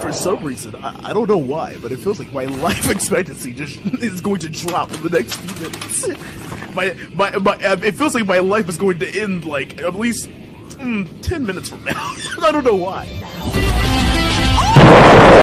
for some reason, I, I, don't know why, but it feels like my life expectancy just is going to drop in the next few minutes. My, my, my, um, it feels like my life is going to end like at least mm, 10 minutes from now. I don't know why.